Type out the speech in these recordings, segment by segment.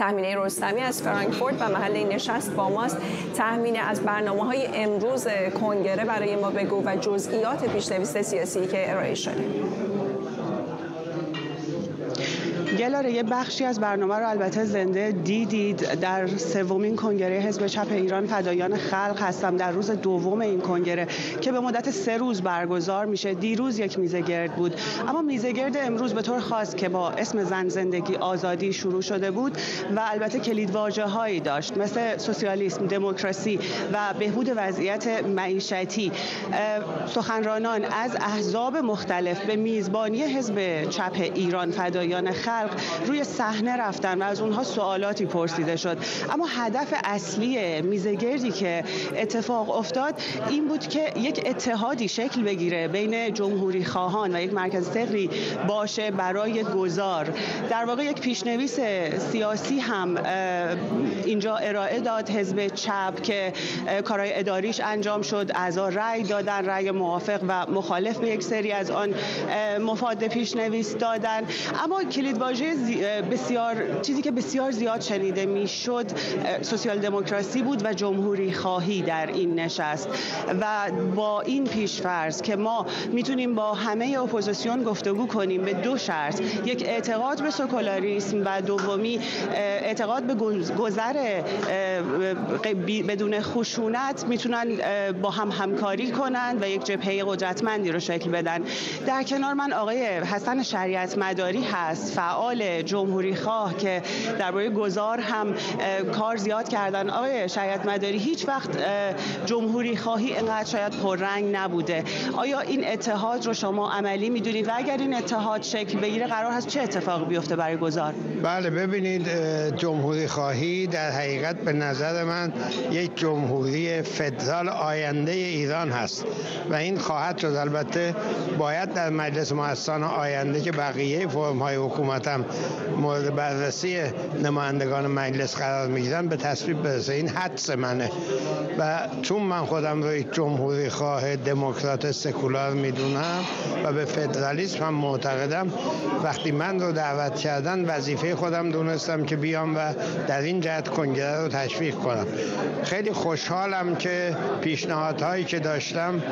تهمینه رستمی از فرانکفورت و محل نشست با ماست. تهمینه از برنامه های امروز کنگره برای ما بگو و جزئیات پیشنویس سیاسی که ارائه شده. گلاره یه بخشی از برنامه رو البته زنده دیدید. در سومین کنگره حزب چپ ایران فدایان خلق هستم. در روز دوم این کنگره که به مدت سه روز برگزار میشه. دیروز یک میزه گرد بود. اما میزه گرد امروز به طور خاص که با اسم زن زندگی آزادی شروع شده بود و البته کلید واژه هایی داشت. مثل سوسیالیسم دموکراسی و بهبود وضعیت معیشتی. سخنرانان از احزاب مختلف به میزبانی حزب چپ ایران فدایان خلق روی صحنه رفتن و از اونها سوالاتی پرسیده شد. اما هدف اصلی میزگردی که اتفاق افتاد این بود که یک اتحادی شکل بگیره بین جمهوری خواهان و یک مرکز فکری باشه برای گذار. در واقع یک پیشنویس سیاسی هم اینجا ارائه داد حزب چپ که کارهای اداریش انجام شد اعضا رأی دادن رأی موافق و مخالف به یک سری از آن مفاد پیشنویس دادن. اما کلید بسیار چیزی که بسیار زیاد شنیده می‌شد سوسیال دموکراسی بود و جمهوری خواهی در این نشست. و با این پیشفرض که ما می‌تونیم با همه اپوزیسیون گفتگو کنیم به دو شرط. یک اعتقاد به سکولاریسم و دومی اعتقاد به گذر بدون خشونت می‌تونن با هم همکاری کنند و یک جبهه قدرتمندی رو شکل بدن. در کنار من آقای حسن شریعت مداری هست فعال جمهوری خواه که درباره گذار هم کار زیاد کردن. آقای شریعت مداری هیچ وقت جمهوری خواهی اینقدر شاید پررنگ نبوده. آیا این اتحاد رو شما عملی می‌دونید؟ و اگر این اتحاد شکل بگیره قرار هست چه اتفاقی بیفته برای گذار؟ بله ببینید جمهوری خواهی در حقیقت به نظر من یک جمهوری فدرال آینده ایران هست. و این خواهد شد. البته باید در مجلس مؤسسان آینده که بقیه فرم های حکومت هم مورد بررسی نمایندگان مجلس قرار می‌گیرن به تصویب برسه. این حدس منه. و چون من خودم رو یک جمهوری خواه دموکرات سکولار می‌دونم و به فدرالیسم هم معتقدم وقتی من رو دعوت کردن وظیفه خودم دونستم که بیام و در این جهت کنگره رو تشویق کنم. خیلی خوشحالم که پیشنهادهایی که داشتم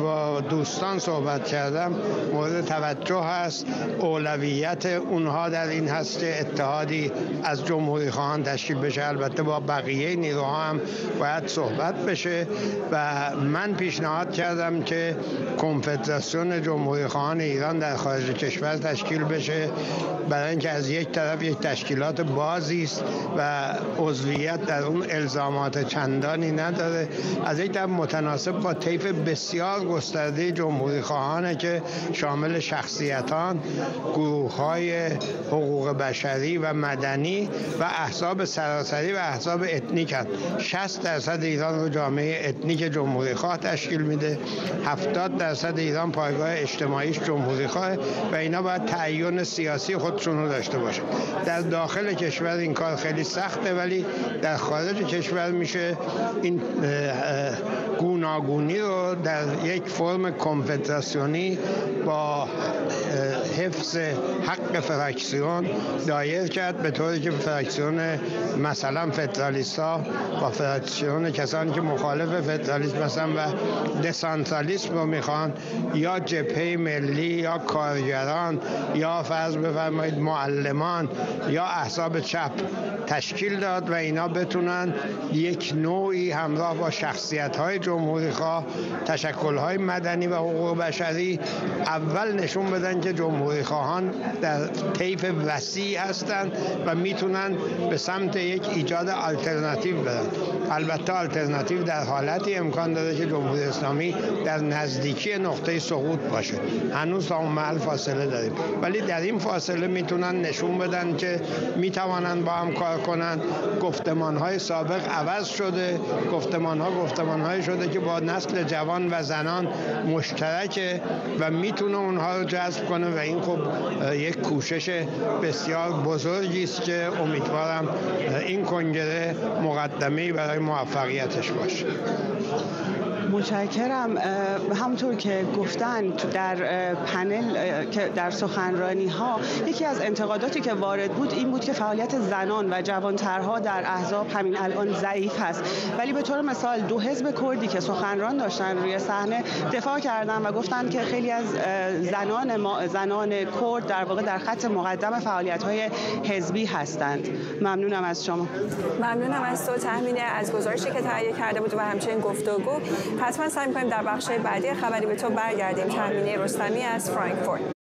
با دوستان صحبت کردم مورد توجه هست. اولویت اونها در این هست اتحادی از جمهوری خواهان تشکیل بشه. البته با بقیه نیروها هم باید صحبت بشه و من پیشنهاد کردم که کنفدراسیون جمهوری خواهان ایران در خارج کشور تشکیل بشه. برای اینکه از یک طرف یک تشکیلات بازی است و عضویت در اون الزامات چندانی نداره. از یک طرف متناسب با طیف بسیار گسترده جمهوری خواهانه که شامل شخصیتا، گروه های حقوق بشری و مدنی و احزاب سراسری و احزاب اتنیک هست. 60 درصد ایران رو جامعه اتنیک جمهوری خواه تشکیل میده. 70 درصد ایران پایگاه اجتماعیش جمهوری خواهه و اینا باید تعین سیاسی خودشون رو داشته باشه در داخل کشور این کار خیلی سخته ولی در خارج کشور میشه این گوناگونی رو در یک فرم کنفدراسیونی با حفظ حق فراکسیون دایر کرد به طوری که فراکسیون مثلا فدرالیستا با فراکسیون کسانی که مخالف فدرالیسم هستن و دسانترالیسم رو می‌خوان یا جبهه ملی یا کارگران یا فرض بفرمایید معلمان یا احزاب چپ تشکیل داد و اینا بتونن یک نوعی همراه با شخصیت های جمهوری خواه تشکل های مدنی و حقوق بشری اول نشون بدن که جمهوری خواهان در طیف وسیع هستند و می‌تونن به سمت یک ایجاد آلترناتیو برن البته آلترناتیو در حالتی امکان داره که جمهوری اسلامی در نزدیکی نقطه سقوط باشه. هنوز تا اون محل فاصله داریم. ولی در این فاصله می‌تونن نشون بدن که می‌توانند با هم کار کنن گفتمان های سابق عوض شده. گفتمان ها گفتمان های شده که با نسل جوان و زنان مشترکه و می‌تونه اونها رو جذب کنه و این خب یک کوشش بسیار بزرگی است که امیدوارم این کنگره مقدمه برای موفقیتش باشه. متشکرم. همونطور که گفتن در پنل که در سخنرانی ها یکی از انتقاداتی که وارد بود این بود که فعالیت زنان و جوانترها در احزاب همین الان ضعیف هست. ولی به طور مثال دو حزب کردی که سخنران داشتن روی صحنه دفاع کردن و گفتن که خیلی از زنان ما زنان کرد در واقع در خط مقدم فعالیت های حزبی هستند. ممنونم از شما. ممنونم از تو. تحمینه از گزارشی که تهیه کرده بود و همچنین گفتگو حتما سعی می‌کنیم در بخش بعدی خبری به تو برگردیم. تحمینه رستمی از فرانکفورت.